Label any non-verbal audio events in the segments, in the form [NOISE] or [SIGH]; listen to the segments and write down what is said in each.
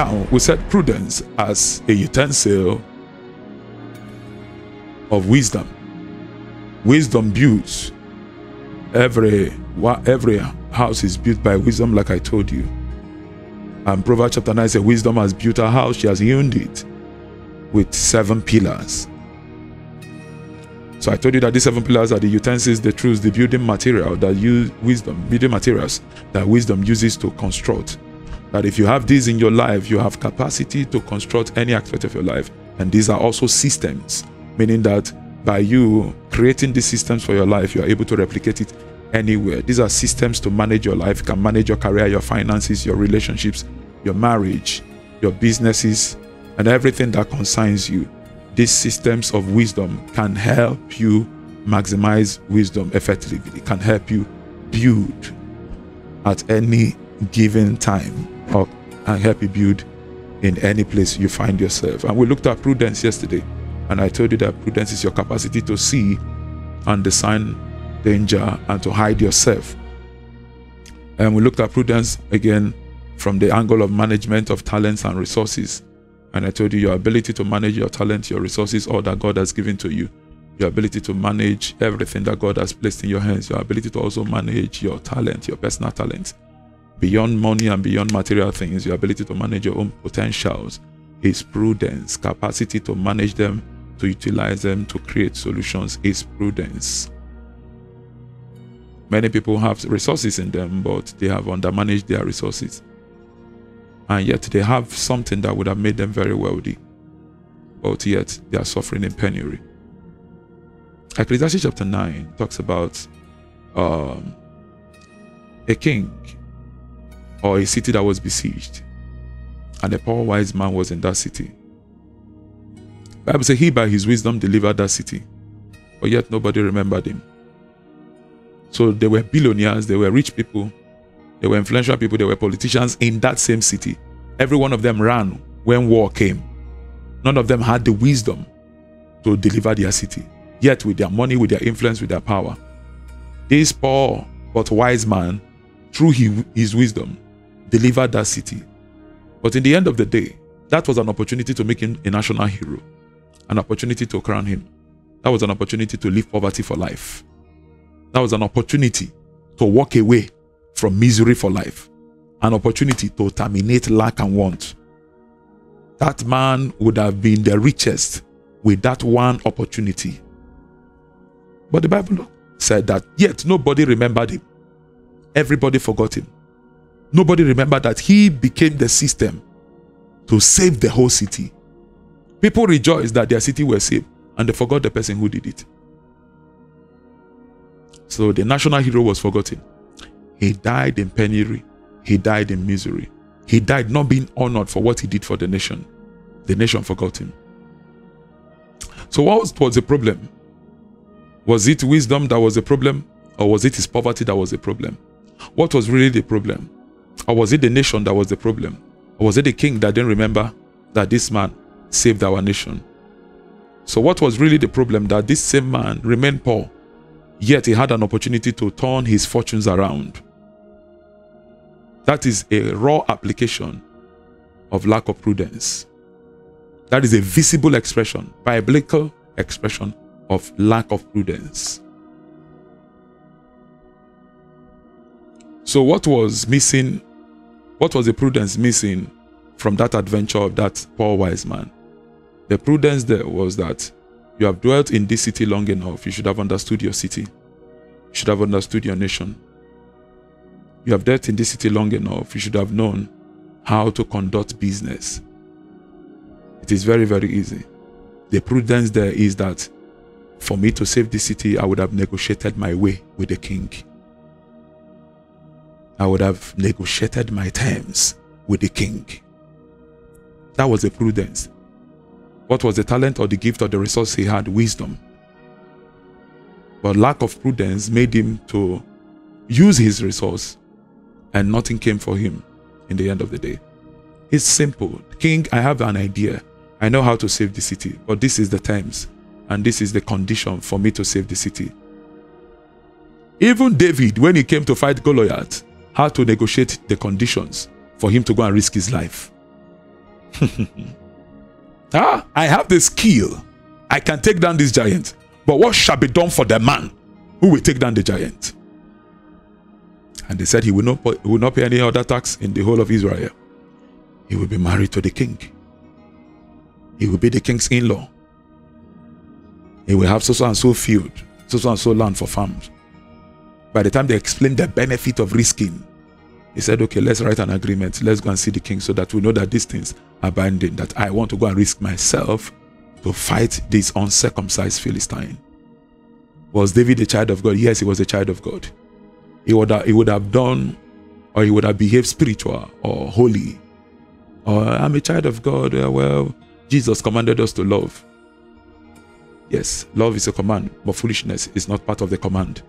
Now, we said prudence as a utensil of wisdom. Wisdom builds. Every, every house is built by wisdom, like I told you. And Proverbs chapter 9 says, Wisdom has built a house, she has hewn it with seven pillars. So I told you that these seven pillars are the utensils, the truths, the building material that use wisdom, building materials that wisdom uses to construct. That if you have these in your life, you have capacity to construct any aspect of your life. And these are also systems, meaning that by you creating these systems for your life, you are able to replicate it anywhere. These are systems to manage your life. You can manage your career, your finances, your relationships, your marriage, your businesses, and everything that concerns you these systems of wisdom can help you maximize wisdom effectively. It can help you build at any given time or and help you build in any place you find yourself. And we looked at prudence yesterday, and I told you that prudence is your capacity to see and discern danger and to hide yourself. And we looked at prudence again from the angle of management of talents and resources. And I told you your ability to manage your talent, your resources, all that God has given to you, your ability to manage everything that God has placed in your hands, your ability to also manage your talent, your personal talent, beyond money and beyond material things, your ability to manage your own potentials, is prudence, capacity to manage them, to utilize them, to create solutions is prudence. Many people have resources in them, but they have undermanaged their resources and yet they have something that would have made them very wealthy, but yet they are suffering in penury. Ecclesiastes chapter 9 talks about um, a king or a city that was besieged, and a poor wise man was in that city. Bible says he by his wisdom delivered that city, but yet nobody remembered him. So they were billionaires, they were rich people, there were influential people, there were politicians in that same city. Every one of them ran when war came. None of them had the wisdom to deliver their city. Yet, with their money, with their influence, with their power, this poor but wise man, through his wisdom, delivered that city. But in the end of the day, that was an opportunity to make him a national hero, an opportunity to crown him. That was an opportunity to leave poverty for life. That was an opportunity to walk away from misery for life, an opportunity to terminate lack and want. That man would have been the richest with that one opportunity. But the Bible said that yet nobody remembered him. Everybody forgot him. Nobody remembered that he became the system to save the whole city. People rejoiced that their city was saved and they forgot the person who did it. So the national hero was forgotten. He died in penury. He died in misery. He died not being honored for what he did for the nation. The nation forgot him. So, what was, was the problem? Was it wisdom that was the problem? Or was it his poverty that was the problem? What was really the problem? Or was it the nation that was the problem? Or was it the king that didn't remember that this man saved our nation? So, what was really the problem? That this same man remained poor, yet he had an opportunity to turn his fortunes around. That is a raw application of lack of prudence. That is a visible expression, biblical expression of lack of prudence. So, what was missing? What was the prudence missing from that adventure of that poor wise man? The prudence there was that you have dwelt in this city long enough. You should have understood your city. You should have understood your nation. You have dwelt in this city long enough. You should have known how to conduct business. It is very, very easy. The prudence there is that for me to save this city, I would have negotiated my way with the king. I would have negotiated my terms with the king. That was the prudence. What was the talent or the gift or the resource he had? Wisdom. But lack of prudence made him to use his resource and nothing came for him in the end of the day. It's simple. King, I have an idea. I know how to save the city, but this is the times and this is the condition for me to save the city. Even David, when he came to fight Goliath, had to negotiate the conditions for him to go and risk his life. [LAUGHS] ah, I have the skill. I can take down this giant. But what shall be done for the man who will take down the giant? And they said he will not, will not pay any other tax in the whole of Israel. He will be married to the king. He will be the king's in law. He will have so and so field, so and so land for farms. By the time they explained the benefit of risking, he said, Okay, let's write an agreement. Let's go and see the king so that we know that these things are binding, that I want to go and risk myself to fight this uncircumcised Philistine. Was David a child of God? Yes, he was a child of God. He would have, he would have done or he would have behaved spiritual or holy. Or I'm a child of God. Well, Jesus commanded us to love. Yes, love is a command, but foolishness is not part of the command.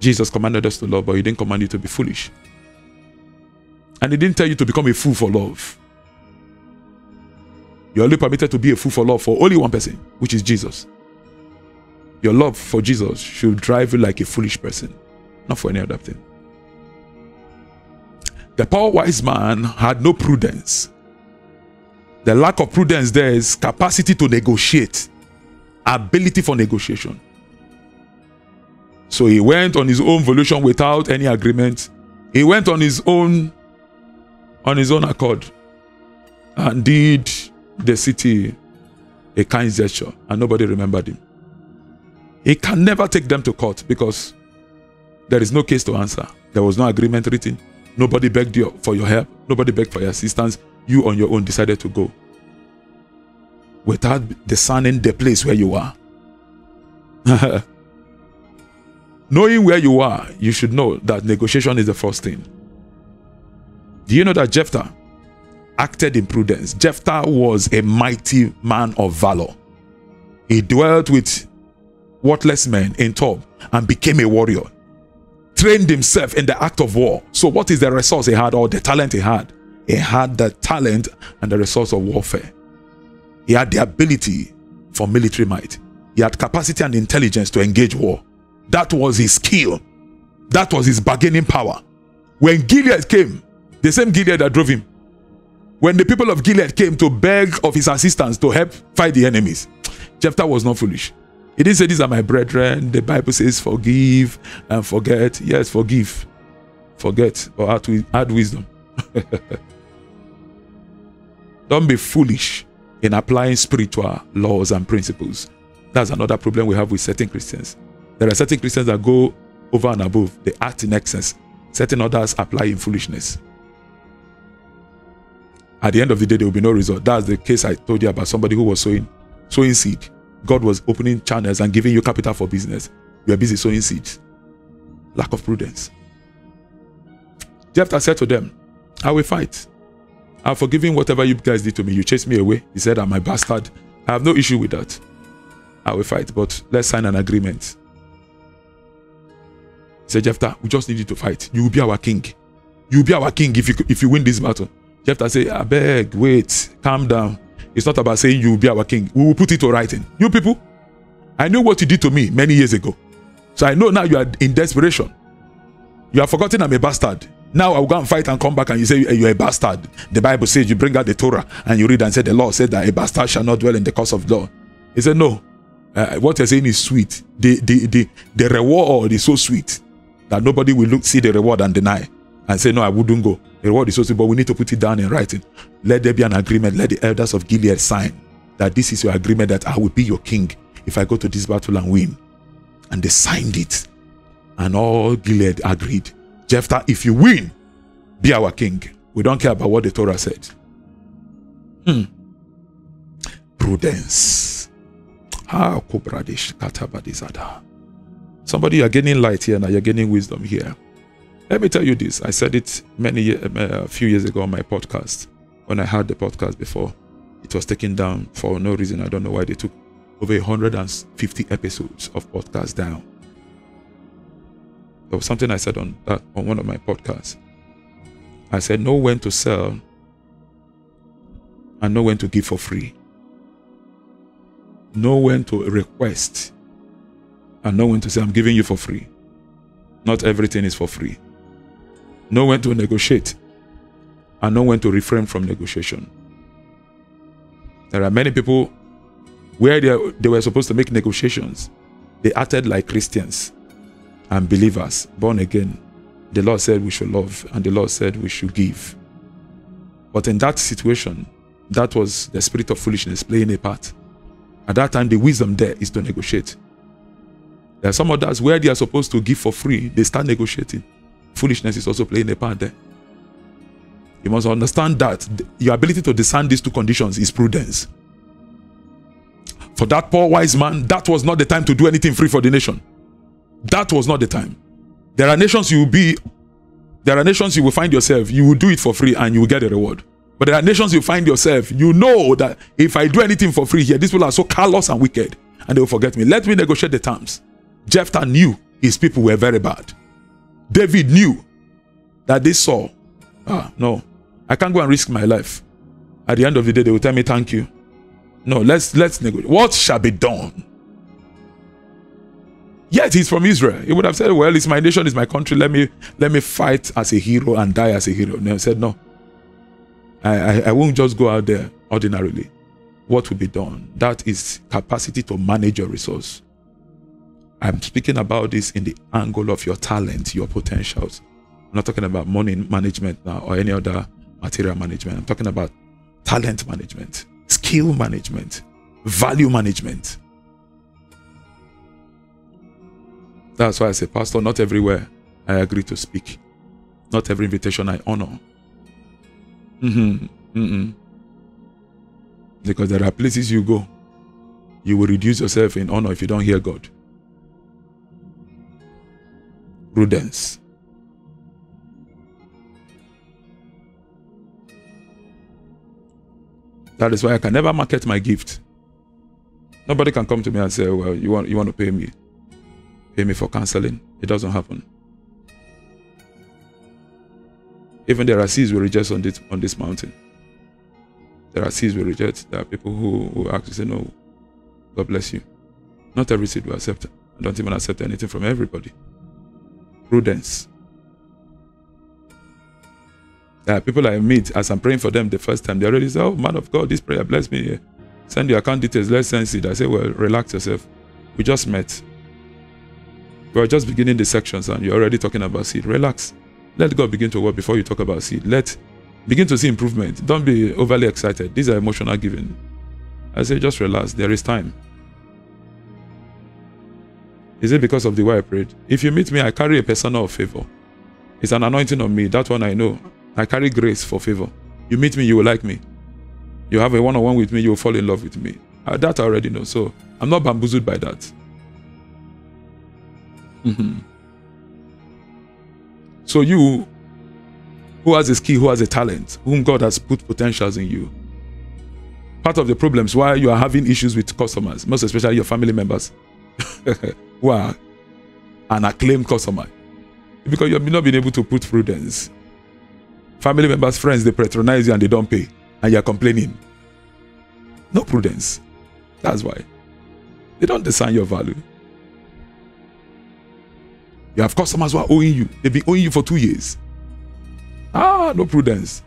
Jesus commanded us to love, but he didn't command you to be foolish. And he didn't tell you to become a fool for love. You're only permitted to be a fool for love for only one person, which is Jesus. Your love for Jesus should drive you like a foolish person, not for any other thing. The poor wise man had no prudence. The lack of prudence there is capacity to negotiate, ability for negotiation. So he went on his own volition without any agreement. He went on his own on his own accord and did the city a kind gesture and nobody remembered him. He can never take them to court because there is no case to answer. There was no agreement written. Nobody begged you for your help. Nobody begged for your assistance. You on your own decided to go without discerning the place where you are. [LAUGHS] Knowing where you are, you should know that negotiation is the first thing. Do you know that Jephthah acted in prudence? Jephthah was a mighty man of valor. He dwelt with worthless men in Tob and became a warrior. Trained himself in the act of war. So, what is the resource he had or the talent he had? He had the talent and the resource of warfare. He had the ability for military might. He had capacity and intelligence to engage war. That was his skill. That was his bargaining power. When Gilead came, the same Gilead that drove him, when the people of Gilead came to beg of his assistance to help fight the enemies, Jephthah was not foolish. He didn't say, These are my brethren. The Bible says, Forgive and forget. Yes, forgive, forget, or add, add wisdom. [LAUGHS] Don't be foolish in applying spiritual laws and principles. That's another problem we have with certain Christians. There are certain Christians that go over and above, they act in excess. Certain others apply in foolishness. At the end of the day, there will be no result. That's the case I told you about somebody who was sowing, sowing seed. God was opening channels and giving you capital for business. You are busy sowing seeds. Lack of prudence. Jephthah said to them, I will fight. I've forgiven whatever you guys did to me. You chased me away. He said, I'm a bastard. I have no issue with that. I will fight, but let's sign an agreement. Said, Jephthah, we just need you to fight. You will be our king. You will be our king if you if you win this battle. Jephthah said, I beg, wait, calm down. It's not about saying you will be our king. We will put it to writing. You people, I know what you did to me many years ago. So I know now you are in desperation. You have forgotten I'm a bastard. Now I will go and fight and come back and you say you're a bastard. The Bible says you bring out the Torah and you read and say the law said that a bastard shall not dwell in the cause of law. He said, No. Uh, what you're saying is sweet. The, the, the, the reward is so sweet that nobody will look see the reward and deny and say, No, I wouldn't go. The reward is so sweet, but we need to put it down in writing. Let there be an agreement. Let the elders of Gilead sign that this is your agreement that I will be your king if I go to this battle and win. And they signed it. And all Gilead agreed. Jephthah, if you win, be our king. We don't care about what the Torah said. Hmm. Prudence. Ah, Somebody, you're getting light here now, you're getting wisdom here. Let me tell you this. I said it many uh, a few years ago on my podcast when I had the podcast before. It was taken down for no reason. I don't know why they took over 150 episodes of podcast down. There was something I said on that on one of my podcasts. I said know when to sell and know when to give for free. Know when to request and know when to say, I'm giving you for free. Not everything is for free. Know when to negotiate and know when to refrain from negotiation. There are many people where they, they were supposed to make negotiations, they acted like Christians and believers, born again. The Lord said we should love, and the Lord said we should give. But in that situation, that was the spirit of foolishness playing a part. At that time, the wisdom there is to negotiate. There are some others where they are supposed to give for free, they start negotiating. Foolishness is also playing a part there. You must understand that your ability to discern these two conditions is prudence. For that poor wise man, that was not the time to do anything free for the nation. That was not the time. There are nations you will be, there are nations you will find yourself, you will do it for free and you will get a reward. But there are nations you find yourself, you know that if I do anything for free here, these people are so callous and wicked and they will forget me. Let me negotiate the terms. Jephthah knew his people were very bad. David knew that they saw, ah, no, I can't go and risk my life. At the end of the day, they will tell me thank you. No, let's let's negotiate. What shall be done? Yet he's from Israel. He would have said, Well, it's my nation, it's my country. Let me let me fight as a hero and die as a hero. And he said, No. I, I, I won't just go out there ordinarily. What will be done? That is capacity to manage your resource. I'm speaking about this in the angle of your talent, your potentials. I'm not talking about money management now or any other material management. I'm talking about talent management, skill management, value management. That's why I say, Pastor, not everywhere I agree to speak. Not every invitation I honor. Mm-hmm. Mm-hmm. Because there are places you go, you will reduce yourself in honor if you don't hear God. Prudence. That is why I can never market my gift. Nobody can come to me and say, Well, you want you want to pay me. Pay me for counseling. It doesn't happen. Even there are seeds we reject on this on this mountain. There are seeds we reject. There are people who, who actually say, No, God bless you. Not every seed we accept. I don't even accept anything from everybody. Prudence. Are people I meet as I'm praying for them the first time. They already say, Oh, man of God, this prayer bless me. Send your account details. Let's send it. I say, Well, relax yourself. We just met. We're just beginning the sections and you're already talking about seed. Relax. Let God begin to work before you talk about seed. Let begin to see improvement. Don't be overly excited. These are emotional giving. I say just relax. There is time. Is it because of the way I prayed? If you meet me, I carry a persona of favor. It's an anointing on me. That one I know. I carry grace for favor. You meet me, you will like me. You have a one-on-one with me, you will fall in love with me. Uh, that I already know. So I'm not bamboozled by that. Mm-hmm. So you, who has a skill, who has a talent, whom God has put potentials in you. Part of the problems why you are having issues with customers, most especially your family members, [LAUGHS] who are an acclaimed customer, because you have not been able to put prudence. Family members, friends, they patronize you and they don't pay, and you are complaining. No prudence. That's why. They don't discern your value. You have customers who are owing you. They've been owing you for two years. Ah, no prudence.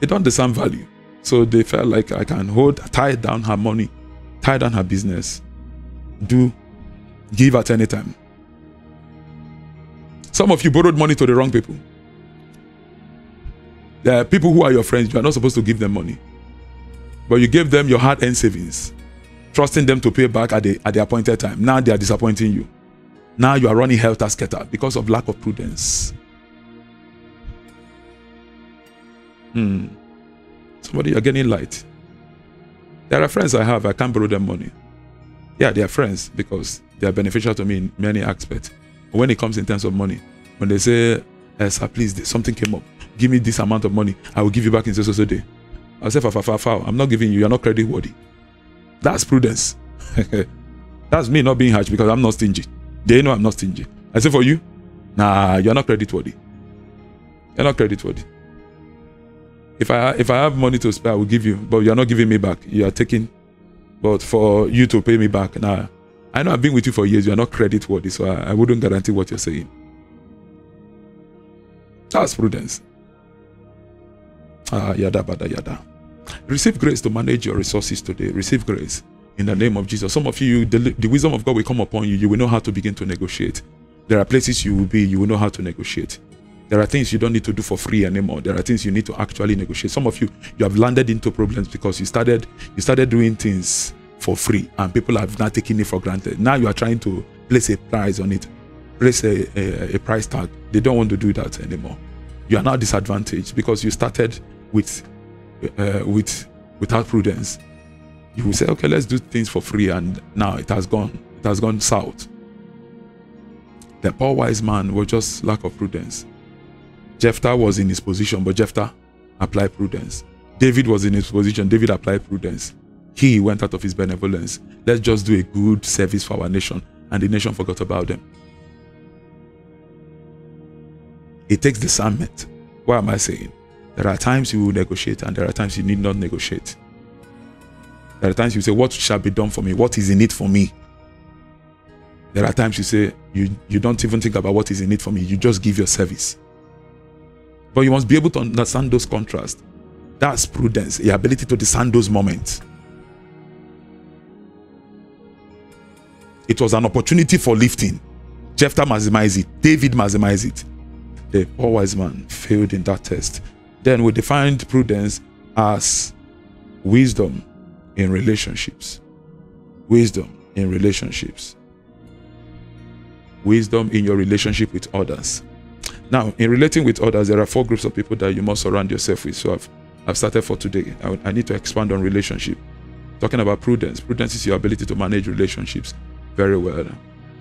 They don't understand value. So they felt like I can hold, tie down her money, tie down her business, do, give at any time. Some of you borrowed money to the wrong people. There are people who are your friends, you are not supposed to give them money. But you gave them your hard earned savings, trusting them to pay back at the, at the appointed time. Now they are disappointing you. Now you are running helter skelter because of lack of prudence. Hmm. Somebody, you're getting light. There are friends I have, I can't borrow them money. Yeah, they are friends because they are beneficial to me in many aspects. When it comes in terms of money, when they say, eh, sir, please, something came up, give me this amount of money, I will give you back in so so so day. I'll say, fa, fa, fa, fa, I'm not giving you, you're not credit worthy. That's prudence. [LAUGHS] That's me not being harsh because I'm not stingy. They know I'm not stingy. I say for you, nah, you're not credit worthy. You're not credit worthy. If I if I have money to spare, I will give you, but you're not giving me back. You are taking, but for you to pay me back, nah. I know I've been with you for years. You are not credit worthy, so I, I wouldn't guarantee what you're saying. That's prudence. Ah, yada bada yada. Receive grace to manage your resources today. Receive grace in the name of Jesus. Some of you, the, the wisdom of God will come upon you. You will know how to begin to negotiate. There are places you will be, you will know how to negotiate. There are things you don't need to do for free anymore. There are things you need to actually negotiate. Some of you, you have landed into problems because you started, you started doing things for free, and people have not taken it for granted. Now you are trying to place a price on it, place a, a, a price tag. They don't want to do that anymore. You are now disadvantaged because you started with, uh, with, without prudence. You will say, okay, let's do things for free, and now it has gone, it has gone south. The poor wise man was just lack of prudence. Jephthah was in his position, but Jephthah applied prudence. David was in his position, David applied prudence. He went out of his benevolence. Let's just do a good service for our nation, and the nation forgot about them. It takes discernment. What am I saying? There are times you will negotiate, and there are times you need not negotiate. There are times you say, What shall be done for me? What is in it for me? There are times you say, you, you don't even think about what is in it for me. You just give your service. But you must be able to understand those contrasts. That's prudence, the ability to discern those moments. It was an opportunity for lifting. Jephthah maximized it. David maximized it. The poor wise man failed in that test. Then we defined prudence as wisdom in relationships. Wisdom in relationships. Wisdom in your relationship with others. Now, in relating with others, there are four groups of people that you must surround yourself with. So I've, I've started for today. I, I need to expand on relationship. Talking about prudence. Prudence is your ability to manage relationships very well.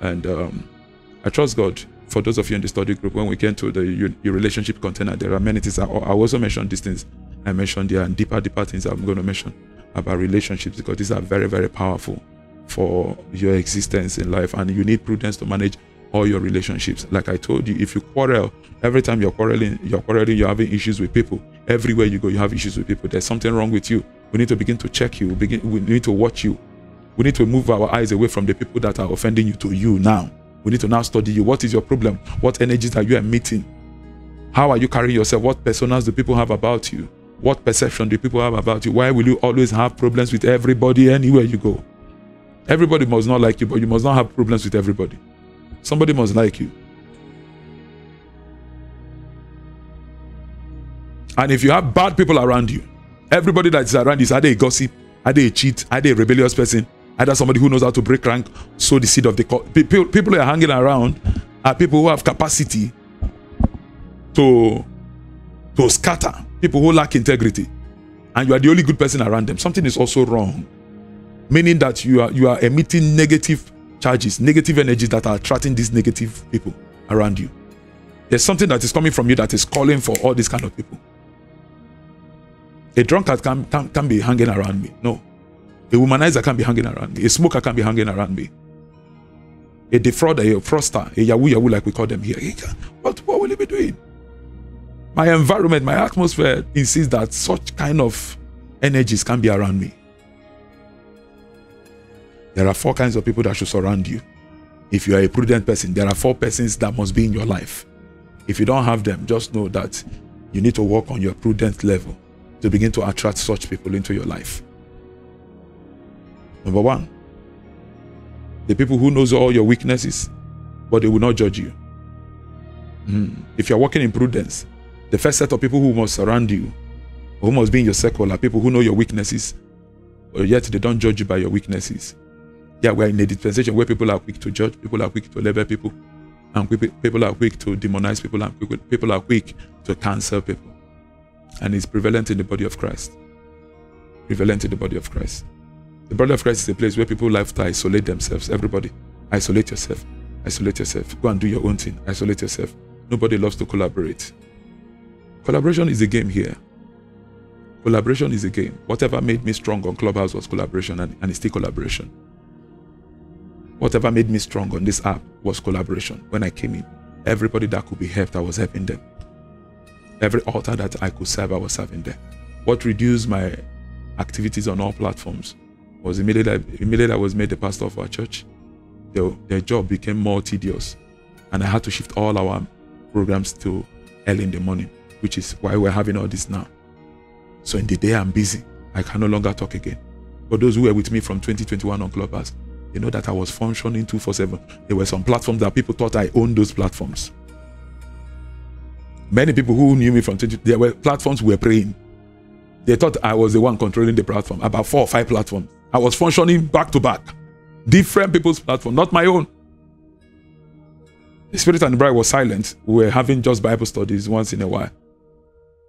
And um, I trust God for those of you in the study group, when we came to the relationship container, there are many things. I, I also mentioned these things. I mentioned there and deeper, deeper things I'm going to mention about relationships because these are very, very powerful for your existence in life. And you need prudence to manage all your relationships. Like I told you, if you quarrel, every time you're quarreling, you're quarreling, you're having issues with people. Everywhere you go, you have issues with people. There's something wrong with you. We need to begin to check you. Begin, we need to watch you. We need to move our eyes away from the people that are offending you to you now. We need to now study you. What is your problem? What energies are you emitting? How are you carrying yourself? What personas do people have about you? What perception do people have about you? Why will you always have problems with everybody anywhere you go? Everybody must not like you, but you must not have problems with everybody. Somebody must like you. And if you have bad people around you, everybody that is around you is either a gossip, either a cheat, either a rebellious person, either somebody who knows how to break rank, sow the seed of the people. People who are hanging around are people who have capacity to to scatter. People who lack integrity, and you are the only good person around them. Something is also wrong, meaning that you are you are emitting negative charges, negative energies that are attracting these negative people around you. There's something that is coming from you that is calling for all these kind of people. A drunkard can, can, can be hanging around me. No. A womanizer can't be hanging around me. A smoker can't be hanging around me. A defrauder, a fraudster, a yahoo yahoo like we call them here. What, what will he be doing? My environment, my atmosphere insists that such kind of energies can be around me. There are four kinds of people that should surround you. If you are a prudent person, there are four persons that must be in your life. If you don't have them, just know that you need to work on your prudent level to begin to attract such people into your life. Number one, the people who knows all your weaknesses, but they will not judge you. Mm. If you're working in prudence, the first set of people who must surround you, who must be in your circle, are people who know your weaknesses, but yet they don't judge you by your weaknesses. Yeah, we're in a dispensation where people are quick to judge, people are quick to label people, and people are quick to demonize people, and people are quick to cancel people. And it's prevalent in the body of Christ. Prevalent in the body of Christ. The body of Christ is a place where people like to isolate themselves. Everybody, isolate yourself. Isolate yourself. Go and do your own thing. Isolate yourself. Nobody loves to collaborate. Collaboration is a game here. Collaboration is a game. Whatever made me strong on Clubhouse was collaboration, and, and it's still collaboration. Whatever made me strong on this app was collaboration. When I came in, everybody that could be helped, I was helping them. Every altar that I could serve, I was serving them. What reduced my activities on all platforms was immediately, immediately I was made the pastor of our church. The, their job became more tedious, and I had to shift all our programs to early in the morning, which is why we're having all this now. So in the day I'm busy, I can no longer talk again. But those who were with me from 2021 on Clubhouse, they know that I was functioning 247. There were some platforms that people thought I owned those platforms. Many people who knew me from 20, there were platforms we were praying. They thought I was the one controlling the platform, about four or five platforms. I was functioning back to back. Different people's platform, not my own. The Spirit and the Bride was silent. We were having just Bible studies once in a while.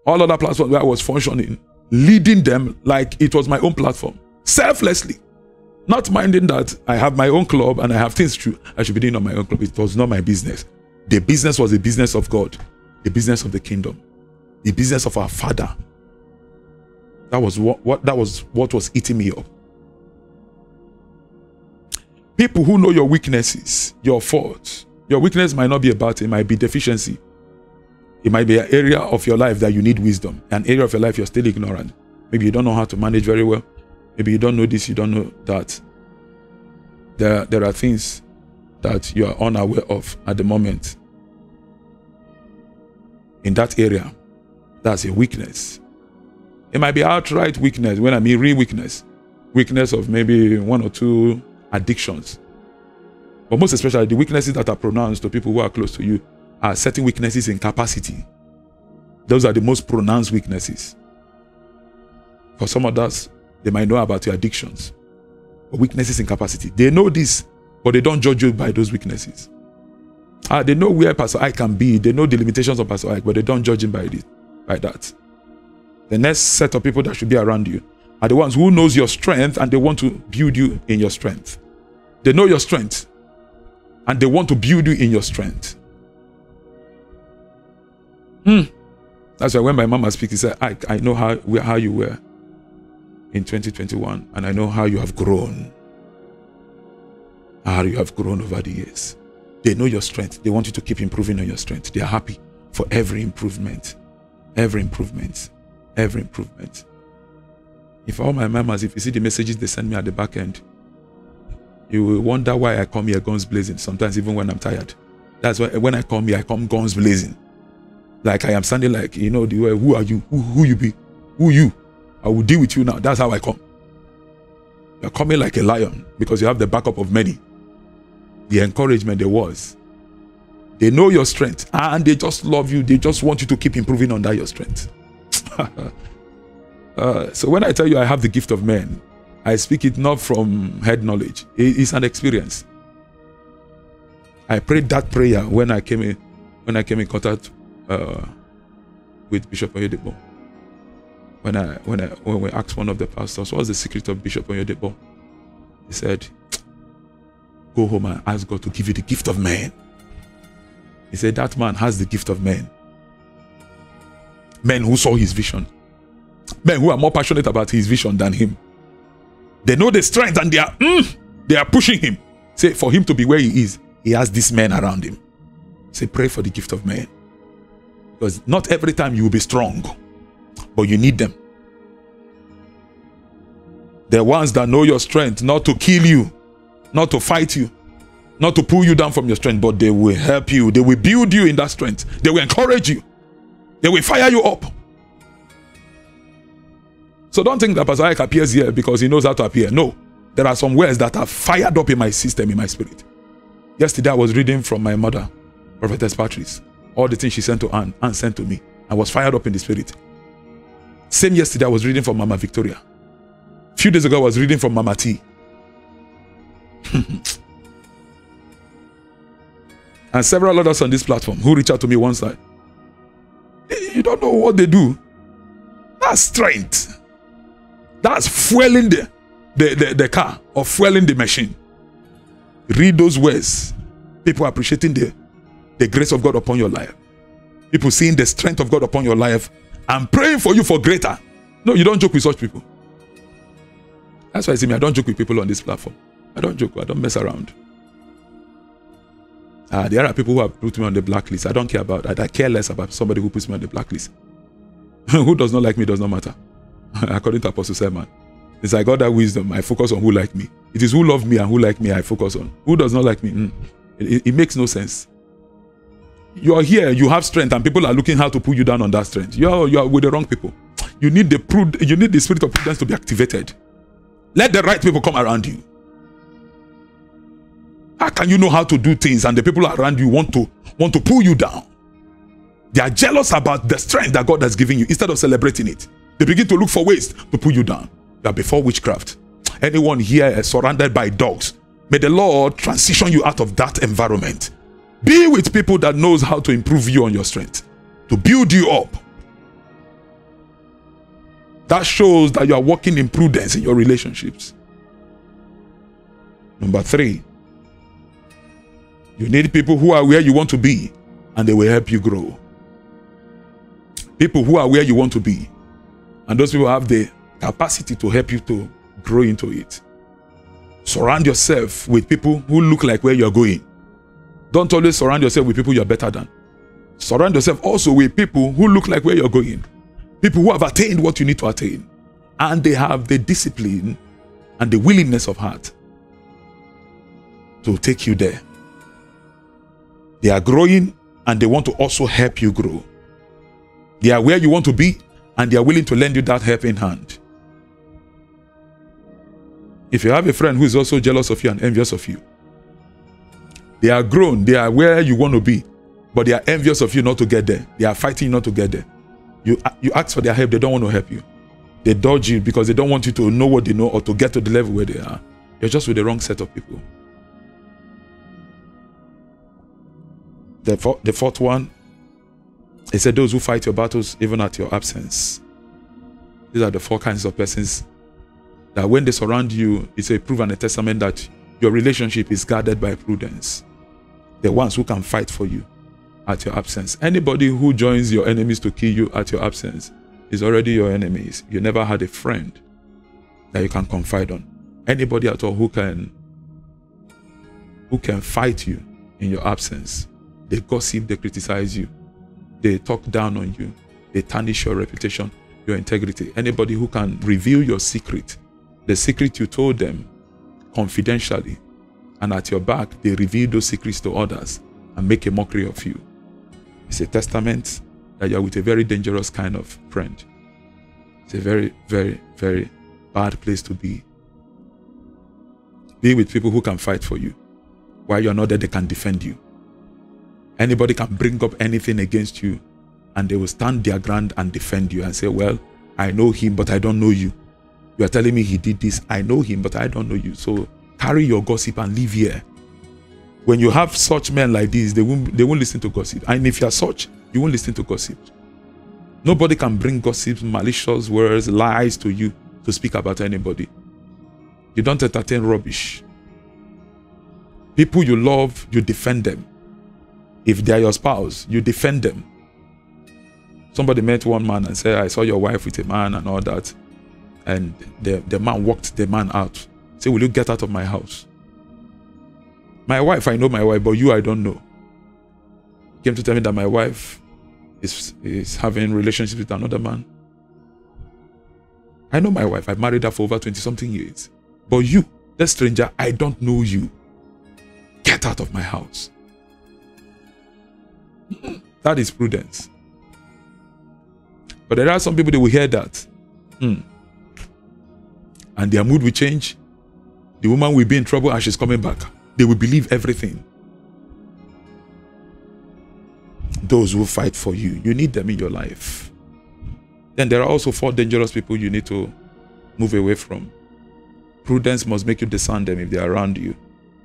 All other platforms where I was functioning, leading them like it was my own platform, selflessly. Not minding that I have my own club and I have things to, I should be doing on my own club. It was not my business. The business was the business of God, the business of the kingdom, the business of our Father. That was what, what that was what was eating me up. People who know your weaknesses, your faults. Your weakness might not be about it, might be deficiency. It might be an area of your life that you need wisdom, an area of your life you're still ignorant. Maybe you don't know how to manage very well. Maybe you don't know this, you don't know that. There, there are things that you are unaware of at the moment. In that area, that's a weakness. It might be outright weakness when I mean real weakness, weakness of maybe one or two addictions. But most especially, the weaknesses that are pronounced to people who are close to you are certain weaknesses in capacity. Those are the most pronounced weaknesses. For some others, they might know about your addictions or weaknesses in capacity. They know this, but they don't judge you by those weaknesses. Ah, they know where Pastor Ike can be. They know the limitations of Pastor Ike, but they don't judge him by it, by that. The next set of people that should be around you are the ones who knows your strength and they want to build you in your strength. They know your strength and they want to build you in your strength. Hmm. That's why when my mama speaks, he said, I, I know how, how you were in 2021, and I know how you have grown. How you have grown over the years. They know your strength. They want you to keep improving on your strength. They are happy for every improvement. Every improvement. Every improvement. If all my members, if you see the messages they send me at the back end, you will wonder why I come here guns blazing, sometimes even when I'm tired. That's why when I come here, I come guns blazing. Like I am standing like, you know, the way, who are you? Who, who you be? Who you? I will deal with you now. That's how I come. You're coming like a lion because you have the backup of many. The encouragement there was. They know your strength and they just love you. They just want you to keep improving that your strength. [LAUGHS] uh, so when I tell you I have the gift of men, I speak it not from head knowledge. It's an experience. I prayed that prayer when I came in, when I came in contact uh, with Bishop Oyedepo when I when I when we asked one of the pastors, what's the secret of Bishop Oyedepo? He said, Go home and ask God to give you the gift of man. He said, That man has the gift of men. Men who saw his vision. Men who are more passionate about his vision than him. They know the strength and they are mm, they are pushing him. Say, for him to be where he is, he has these men around him. Say, pray for the gift of man. Because not every time you will be strong but you need them. The ones that know your strength, not to kill you, not to fight you, not to pull you down from your strength, but they will help you. They will build you in that strength. They will encourage you. They will fire you up. So don't think that Pastor Ike appears here because he knows how to appear. No. There are some words that are fired up in my system, in my spirit. Yesterday I was reading from my mother, Prophetess Patrice, all the things she sent to Anne, Anne sent to me. I was fired up in the spirit. Same yesterday, I was reading from Mama Victoria. A few days ago, I was reading from Mama T. [LAUGHS] and several others on this platform who reach out to me once like, you don't know what they do. That's strength. That's fueling the, the, the, the car or fueling the machine. Read those words. People appreciating the, the grace of God upon your life. People seeing the strength of God upon your life I'm praying for you for greater. No, you don't joke with such people. That's why I see me. I don't joke with people on this platform. I don't joke. I don't mess around. Uh, there are people who have put me on the blacklist. I don't care about that. I care less about somebody who puts me on the blacklist. [LAUGHS] who does not like me does not matter. [LAUGHS] According to Apostle Simon. It's I got that wisdom. I focus on who like me. It is who love me and who like me I focus on. Who does not like me? Mm. It, it makes no sense you're here, you have strength, and people are looking how to pull you down on that strength. You're, you're with the wrong people. you need the prud- you need the spirit of prudence to be activated. Let the right people come around you. How can you know how to do things and the people around you want to want to pull you down? They are jealous about the strength that God has given you instead of celebrating it. They begin to look for ways to pull you down. Are before witchcraft. Anyone here surrounded by dogs. May the Lord transition you out of that environment. Be with people that knows how to improve you on your strength, to build you up. That shows that you are working in prudence in your relationships. Number three, you need people who are where you want to be and they will help you grow. People who are where you want to be and those people have the capacity to help you to grow into it. Surround yourself with people who look like where you're going. Don't always surround yourself with people you're better than. Surround yourself also with people who look like where you're going. People who have attained what you need to attain. And they have the discipline and the willingness of heart to take you there. They are growing and they want to also help you grow. They are where you want to be and they are willing to lend you that helping hand. If you have a friend who is also jealous of you and envious of you, they are grown, they are where you want to be, but they are envious of you not to get there. They are fighting not to get there. You, you ask for their help, they don't want to help you. They dodge you because they don't want you to know what they know or to get to the level where they are. You're just with the wrong set of people. The, the fourth one, he said, Those who fight your battles even at your absence. These are the four kinds of persons that when they surround you, it's a proof and a testament that your relationship is guarded by prudence. The ones who can fight for you at your absence. Anybody who joins your enemies to kill you at your absence is already your enemies. You never had a friend that you can confide on. Anybody at all who can who can fight you in your absence. They gossip, they criticize you, they talk down on you, they tarnish your reputation, your integrity. Anybody who can reveal your secret, the secret you told them confidentially, and at your back, they reveal those secrets to others and make a mockery of you. It's a testament that you're with a very dangerous kind of friend. It's a very, very, very bad place to be. Be with people who can fight for you. While you're not there, they can defend you. Anybody can bring up anything against you and they will stand their ground and defend you and say, Well, I know him, but I don't know you. You are telling me he did this. I know him, but I don't know you. So carry your gossip and leave here. When you have such men like this, they won't, they won't listen to gossip. And if you are such, you won't listen to gossip. Nobody can bring gossip, malicious words, lies to you to speak about anybody. You don't entertain rubbish. People you love, you defend them. If they are your spouse, you defend them. Somebody met one man and said, I saw your wife with a man and all that. And the, the man walked the man out. Say, Will you get out of my house? My wife, I know my wife, but you, I don't know. Came to tell me that my wife is, is having relationships with another man. I know my wife. I've married her for over 20 something years. But you, the stranger, I don't know you. Get out of my house. That is prudence. But there are some people that will hear that. Hmm. And their mood will change. The woman will be in trouble and she's coming back. They will believe everything. Those who fight for you, you need them in your life. Then there are also four dangerous people you need to move away from. Prudence must make you discern them if they are around you.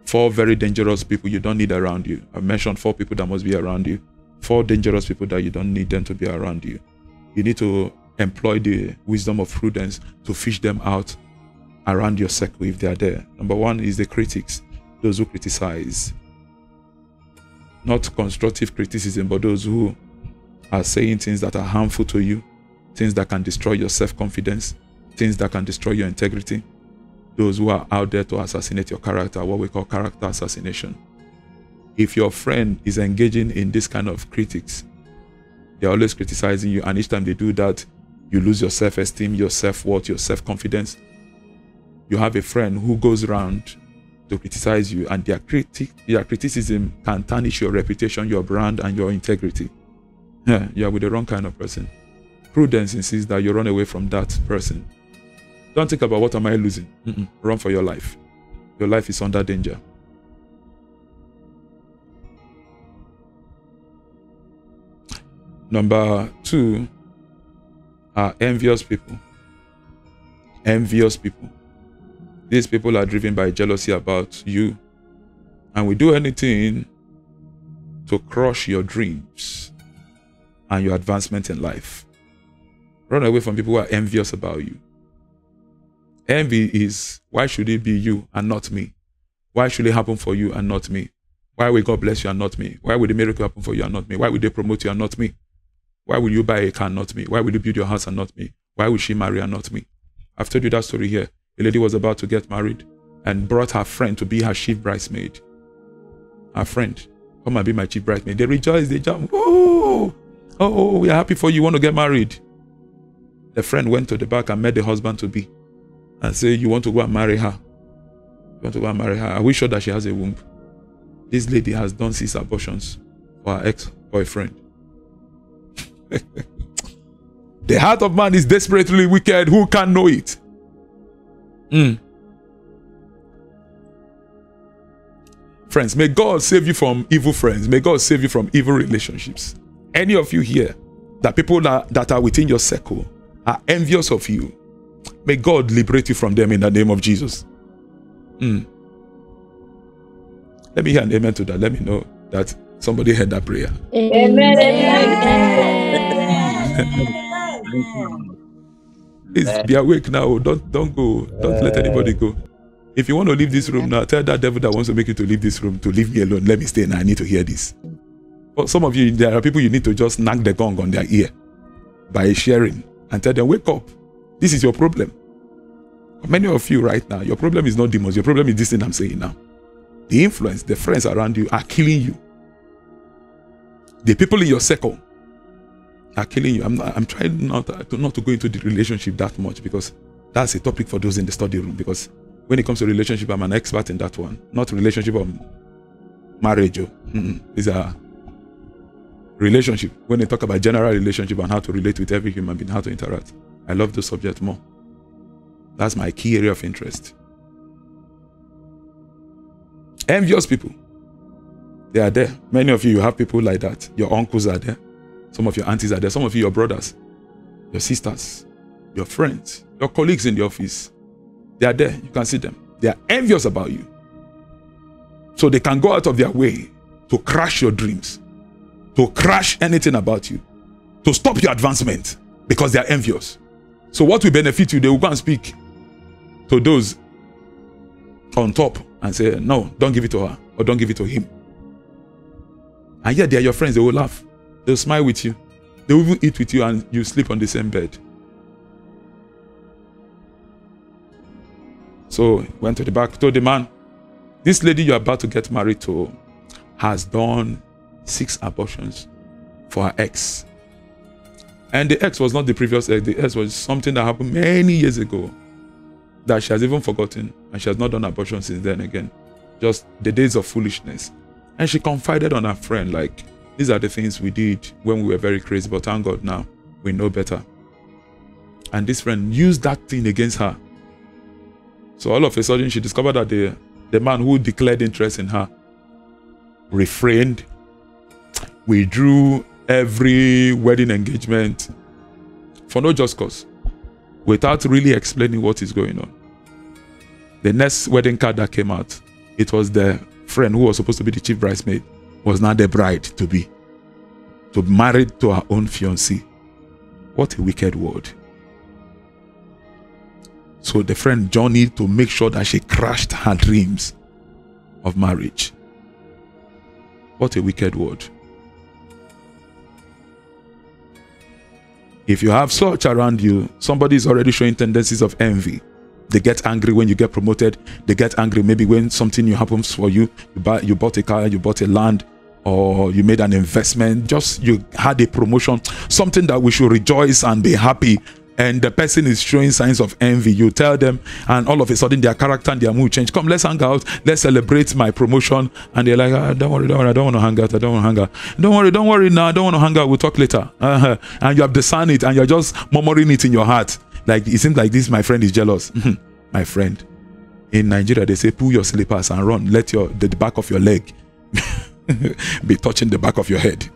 Four very dangerous people you don't need around you. I mentioned four people that must be around you. Four dangerous people that you don't need them to be around you. You need to employ the wisdom of prudence to fish them out around your circle if they are there. Number one is the critics, those who criticize. Not constructive criticism, but those who are saying things that are harmful to you, things that can destroy your self confidence, things that can destroy your integrity. Those who are out there to assassinate your character, what we call character assassination. If your friend is engaging in this kind of critics, they're always criticizing you, and each time they do that, you lose your self esteem, your self worth, your self confidence. You have a friend who goes around to criticize you, and their, criti- their criticism can tarnish your reputation, your brand, and your integrity. Yeah, you are with the wrong kind of person. Prudence insists that you run away from that person. Don't think about what am I losing. Mm-mm. Run for your life. Your life is under danger. Number two are envious people. Envious people. These people are driven by jealousy about you and will do anything to crush your dreams and your advancement in life. Run away from people who are envious about you. Envy is why should it be you and not me? Why should it happen for you and not me? Why will God bless you and not me? Why will the miracle happen for you and not me? Why will they promote you and not me? Why will you buy a car and not me? Why will you build your house and not me? Why will she marry and not me? I've told you that story here. A lady was about to get married and brought her friend to be her chief bridesmaid. Her friend, come and be my chief bridesmaid. They rejoice, they jump. Oh, oh, we are happy for you. you want to get married. The friend went to the back and met the husband to be and say, You want to go and marry her? You want to go and marry her? Are we sure that she has a womb? This lady has done six abortions for her ex boyfriend. [LAUGHS] the heart of man is desperately wicked. Who can know it? Mm. Friends, may God save you from evil friends. May God save you from evil relationships. Any of you here, that people that, that are within your circle are envious of you, may God liberate you from them in the name of Jesus. Mm. Let me hear an amen to that. Let me know that somebody heard that prayer. Amen. Please be awake now. Don't don't go. Don't let anybody go. If you want to leave this room now, tell that devil that wants to make you to leave this room to leave me alone. Let me stay now. I need to hear this. But some of you, there are people you need to just knock the gong on their ear by sharing and tell them, wake up. This is your problem. Many of you right now, your problem is not demons. Your problem is this thing I'm saying now. The influence, the friends around you are killing you. The people in your circle are killing you. I'm, not, I'm trying not to, not to go into the relationship that much because that's a topic for those in the study room. Because when it comes to relationship, I'm an expert in that one. Not relationship or marriage. Oh. It's a relationship. When they talk about general relationship and how to relate with every human being, how to interact. I love the subject more. That's my key area of interest. Envious people. They are there. Many of you, you have people like that. Your uncles are there. Some of your aunties are there. Some of you, your brothers, your sisters, your friends, your colleagues in the office. They are there. You can see them. They are envious about you. So they can go out of their way to crash your dreams, to crash anything about you, to stop your advancement because they are envious. So what will benefit you, they will go and speak to those on top and say, no, don't give it to her or don't give it to him. And yet they are your friends, they will laugh. They'll smile with you. They will even eat with you and you sleep on the same bed. So went to the back, told the man, this lady you're about to get married to has done six abortions for her ex. And the ex was not the previous ex, the ex was something that happened many years ago that she has even forgotten and she has not done abortion since then again. Just the days of foolishness. And she confided on her friend, like, these are the things we did when we were very crazy, but thank God now we know better. And this friend used that thing against her. So all of a sudden she discovered that the, the man who declared interest in her refrained, withdrew every wedding engagement for no just cause, without really explaining what is going on. The next wedding card that came out, it was the friend who was supposed to be the chief bridesmaid was now the bride to be, to be married to her own fiancé. What a wicked word. So the friend journeyed to make sure that she crushed her dreams of marriage. What a wicked word. If you have such around you, somebody is already showing tendencies of envy. They get angry when you get promoted. They get angry maybe when something new happens for you. You, buy, you bought a car, you bought a land, or you made an investment. Just you had a promotion, something that we should rejoice and be happy and the person is showing signs of envy, you tell them, and all of a sudden their character and their mood change. Come, let's hang out, let's celebrate my promotion. And they're like, ah, don't worry, don't worry, I don't want to hang out, I don't want to hang out. Don't worry, don't worry now, I don't want to hang out, we'll talk later. Uh-huh. And you have discerned it and you're just murmuring it in your heart. Like it seems like this, my friend is jealous. my friend. In Nigeria, they say, pull your slippers and run. Let your the back of your leg [LAUGHS] be touching the back of your head.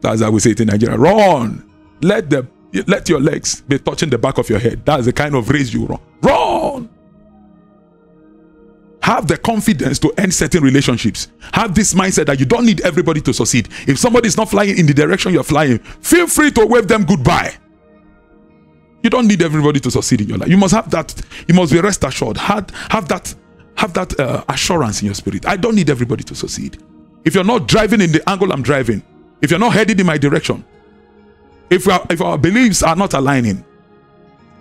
That's how we say it in Nigeria. Run. Let the let your legs be touching the back of your head. That's the kind of race you run. Run. Have the confidence to end certain relationships. Have this mindset that you don't need everybody to succeed. If somebody is not flying in the direction you're flying, feel free to wave them goodbye. You don't need everybody to succeed in your life. You must have that. You must be rest assured. Have, have that. Have that uh, assurance in your spirit. I don't need everybody to succeed. If you're not driving in the angle I'm driving, if you're not headed in my direction, if our, if our beliefs are not aligning,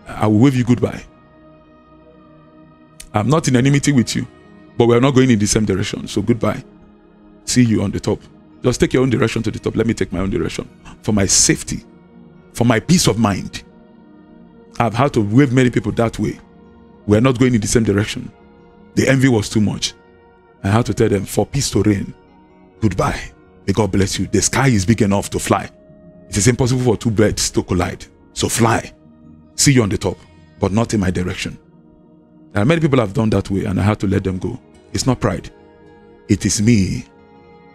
I will wave you goodbye. I'm not in enmity with you, but we're not going in the same direction. So goodbye. See you on the top. Just take your own direction to the top. Let me take my own direction for my safety, for my peace of mind. I've had to wave many people that way. We're not going in the same direction. The envy was too much. I had to tell them, for peace to reign, goodbye. May God bless you. The sky is big enough to fly. It is impossible for two birds to collide. So fly. See you on the top, but not in my direction. Many people have done that way, and I had to let them go. It's not pride. It is me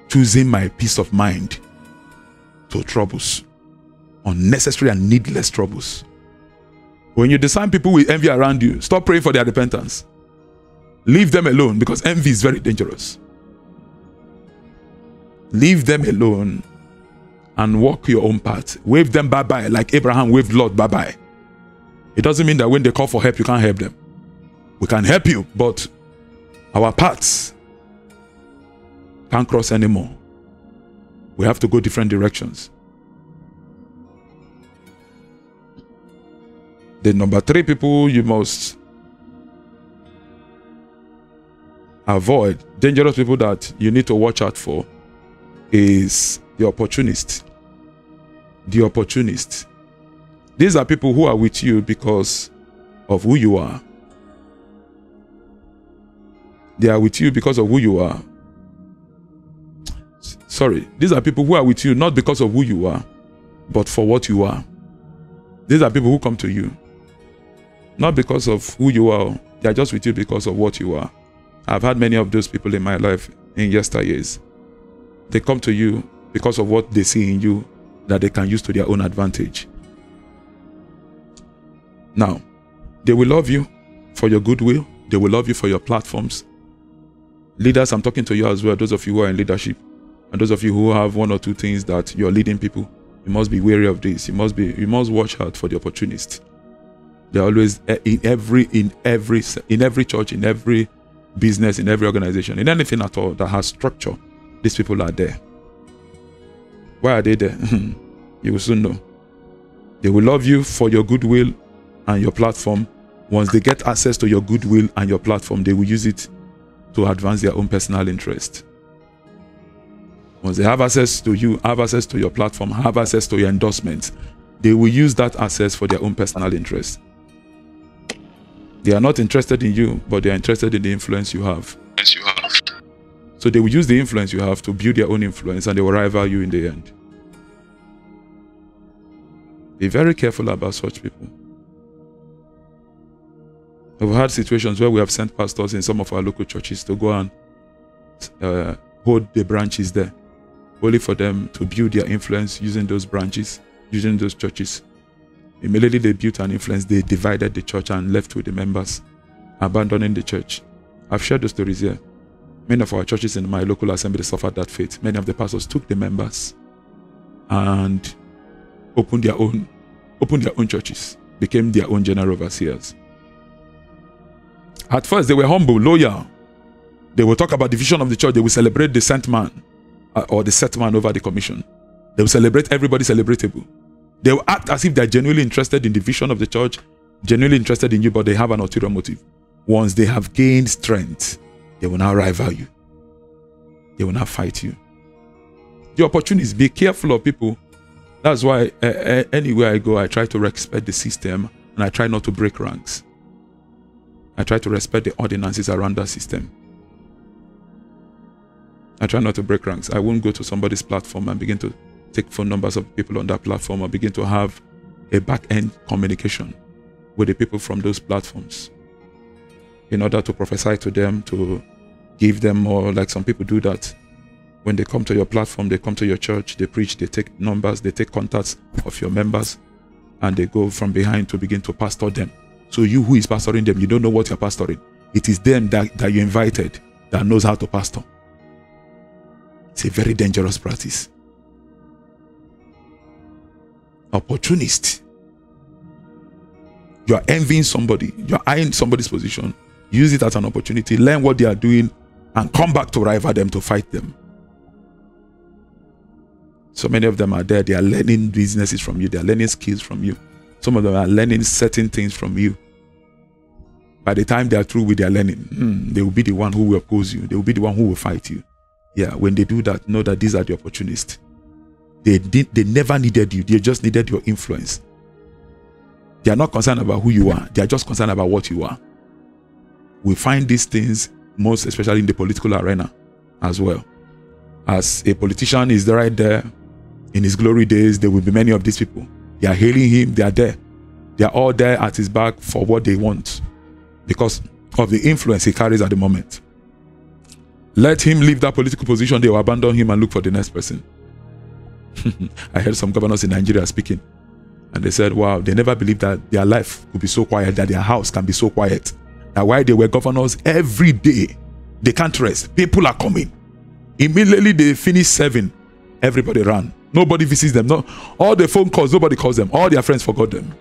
choosing my peace of mind to troubles, unnecessary and needless troubles. When you design people with envy around you, stop praying for their repentance. Leave them alone because envy is very dangerous. Leave them alone and walk your own path. Wave them bye bye like Abraham waved Lot bye bye. It doesn't mean that when they call for help, you can't help them. We can help you, but our paths can't cross anymore. We have to go different directions. The number three people you must avoid, dangerous people that you need to watch out for, is the opportunist. The opportunist. These are people who are with you because of who you are. They are with you because of who you are. Sorry, these are people who are with you not because of who you are, but for what you are. These are people who come to you not because of who you are, they are just with you because of what you are. I've had many of those people in my life in yesteryears. They come to you because of what they see in you that they can use to their own advantage. Now, they will love you for your goodwill, they will love you for your platforms. Leaders, I'm talking to you as well, those of you who are in leadership, and those of you who have one or two things that you're leading people. You must be wary of this. You must be you must watch out for the opportunists. They're always eh, in every in every in every church, in every business, in every organization, in anything at all that has structure. These people are there. Why are they there? Hmm. you will soon know. They will love you for your goodwill and your platform. Once they get access to your goodwill and your platform, they will use it to advance their own personal interest. Once they have access to you, have access to your platform, have access to your endorsements, they will use that access for their own personal interest. They are not interested in you, but they are interested in the influence you have. Yes, you have. So they will use the influence you have to build their own influence and they will rival you in the end. Be very careful about such people. We've had situations where we have sent pastors in some of our local churches to go and uh, hold the branches there, only for them to build their influence using those branches, using those churches Immediately they built an influence, they divided the church and left with the members, abandoning the church. I've shared the stories here. Many of our churches in my local assembly suffered that fate. Many of the pastors took the members and opened their own, opened their own churches, became their own general overseers. At first, they were humble, loyal. They will talk about the vision of the church. They will celebrate the sent man uh, or the set man over the commission. They will celebrate everybody celebratable. They will act as if they're genuinely interested in the vision of the church, genuinely interested in you, but they have an ulterior motive. Once they have gained strength, they will now rival you. They will now fight you. The opportunities, be careful of people That's why uh, anywhere I go, I try to respect the system and I try not to break ranks. I try to respect the ordinances around that system. I try not to break ranks. I won't go to somebody's platform and begin to take phone numbers of people on that platform or begin to have a back end communication with the people from those platforms in order to prophesy to them, to give them more, like some people do that. When they come to your platform, they come to your church, they preach, they take numbers, they take contacts of your members, and they go from behind to begin to pastor them. So you who is pastoring them, you don't know what you're pastoring. It is them that, that you invited that knows how to pastor. It's a very dangerous practice. Opportunist. You are envying somebody, you're eyeing somebody's position. Use it as an opportunity, learn what they are doing, and come back to rival them to fight them. So many of them are there, they are learning businesses from you, they are learning skills from you. Some of them are learning certain things from you. By the time they are through with their learning, hmm, they will be the one who will oppose you, they will be the one who will fight you. Yeah, when they do that, know that these are the opportunists. They did they never needed you, they just needed your influence. They are not concerned about who you are, they are just concerned about what you are. We find these things most especially in the political arena as well. As a politician is right there in his glory days, there will be many of these people. They are hailing him, they are there. They are all there at his back for what they want because of the influence he carries at the moment. Let him leave that political position, they will abandon him and look for the next person. [LAUGHS] I heard some governors in Nigeria speaking, and they said, Wow, they never believed that their life could be so quiet, that their house can be so quiet. That while they were governors, every day they can't rest. People are coming. Immediately they finish serving, everybody ran. Nobody visits them. No, all the phone calls, nobody calls them. All their friends forgot them.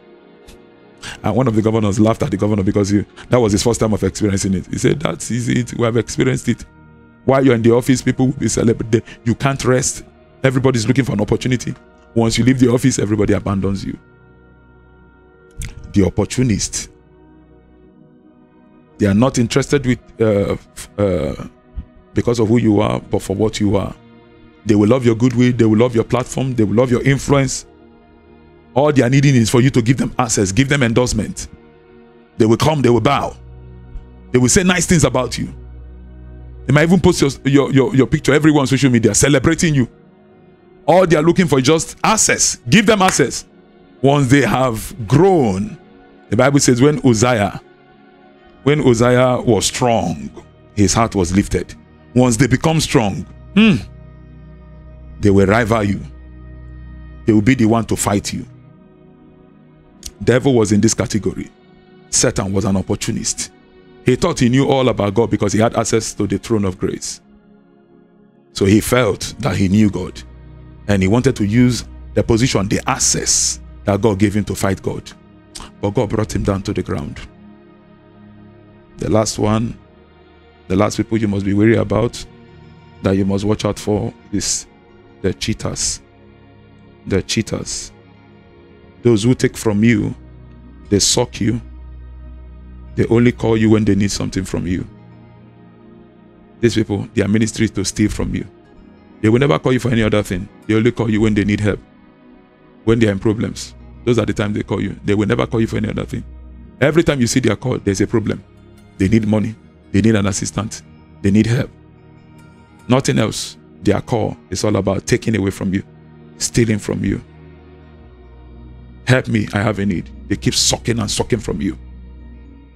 And one of the governors laughed at the governor because he, that was his first time of experiencing it. He said, That's easy. We have experienced it. While you're in the office, people will be celebrating. You can't rest. Everybody's looking for an opportunity. Once you leave the office, everybody abandons you. The opportunist. They are not interested with uh, uh, because of who you are, but for what you are. They will love your goodwill. They will love your platform. They will love your influence. All they are needing is for you to give them access, give them endorsement. They will come. They will bow. They will say nice things about you. They might even post your, your, your, your picture everywhere on social media celebrating you. All they are looking for is just access. Give them access. Once they have grown, the Bible says when Uzziah, when Uzziah was strong, his heart was lifted. Once they become strong, hmm, they will rival you. They will be the one to fight you. Devil was in this category. Satan was an opportunist. He thought he knew all about God because he had access to the throne of grace. So he felt that he knew God. And he wanted to use the position, the access that God gave him to fight God. But God brought him down to the ground. The last one, the last people you must be wary about, that you must watch out for is the cheaters. The cheaters. Those who take from you, they suck you, they only call you when they need something from you. These people, their ministry is to steal from you. They will never call you for any other thing. They only call you when they need help, when they are in problems. Those are the times they call you. They will never call you for any other thing. Every time you see their call, there's a problem. They need money. They need an assistant. They need help. Nothing else. Their call is all about taking away from you, stealing from you. Help me, I have a need. They keep sucking and sucking from you.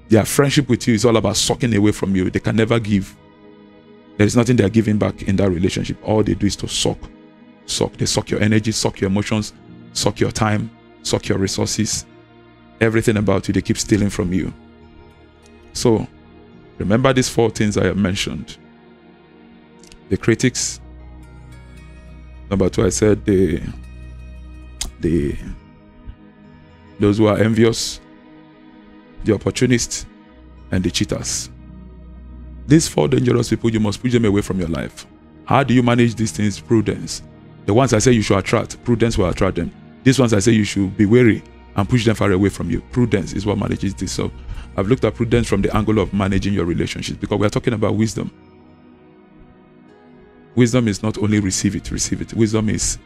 Their friendship with you is all about sucking away from you. They can never give. There is nothing they are giving back in that relationship. All they do is to suck. Suck. They suck your energy, suck your emotions, suck your time, suck your resources. Everything about you, they keep stealing from you. So, remember these four things I have mentioned the critics. Number two, I said the the those who are envious, the opportunists, and the cheaters. These four dangerous people, you must push them away from your life. How do you manage these things? Prudence. The ones I say you should attract, prudence will attract them. These ones I say you should be wary and push them far away from you. Prudence is what manages this. So I've looked at prudence from the angle of managing your relationships because we're talking about wisdom. Wisdom is not only receive it, receive it. Wisdom is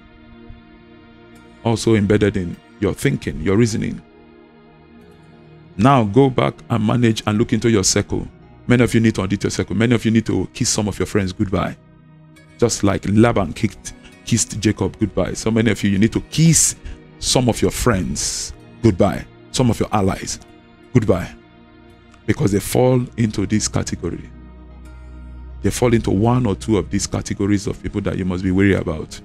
also embedded in your thinking, your reasoning. Now go back and manage and look into your circle. Many of you need to audit your circle. Many of you need to kiss some of your friends goodbye. Just like Laban kicked, kissed Jacob goodbye. So many of you, you need to kiss some of your friends goodbye, some of your allies goodbye, because they fall into this category. They fall into one or two of these categories of people that you must be wary about.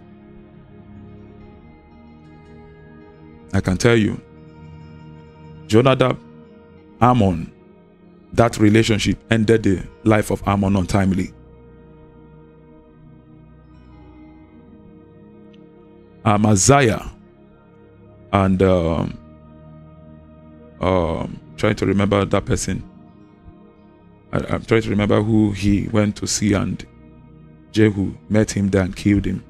I can tell you, Jonadab, Ammon, that relationship ended the life of Ammon untimely. Amaziah and um, um, trying to remember that person. I, am trying to remember who he went to see, and Jehu met him there and killed him.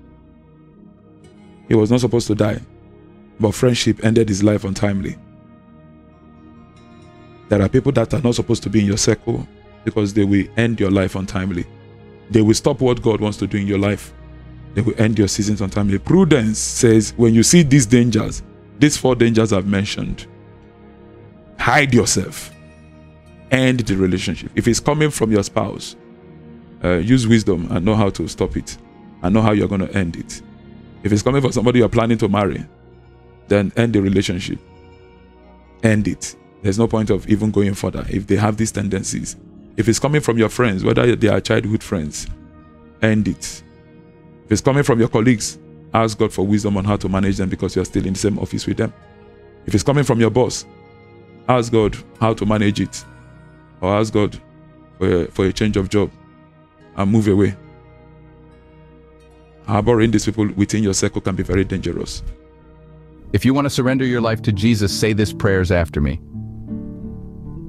He was not supposed to die, but friendship ended his life untimely. There are people that are not supposed to be in your circle because they will end your life untimely. They will stop what God wants to do in your life. They will end your seasons untimely. Prudence says when you see these dangers, these four dangers I've mentioned, hide yourself. End the relationship. If it's coming from your spouse, uh, use wisdom and know how to stop it and know how you're going to end it. If it's coming from somebody you're planning to marry, then end the relationship. End it. There's no point of even going further if they have these tendencies. If it's coming from your friends, whether they are childhood friends, end it. If it's coming from your colleagues, ask God for wisdom on how to manage them because you're still in the same office with them. If it's coming from your boss, ask God how to manage it. Or ask God for a, for a change of job and move away. Harboring these people within your circle can be very dangerous. If you want to surrender your life to Jesus, say this prayers after me.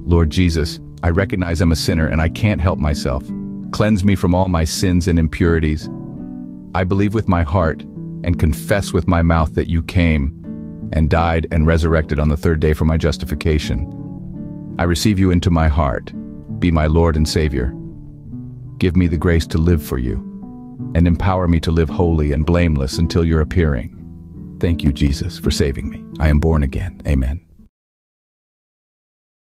Lord Jesus, I recognize I'm a sinner and I can't help myself. Cleanse me from all my sins and impurities. I believe with my heart and confess with my mouth that you came and died and resurrected on the third day for my justification. I receive you into my heart. Be my Lord and Savior. Give me the grace to live for you and empower me to live holy and blameless until your appearing. Thank you, Jesus, for saving me. I am born again. Amen.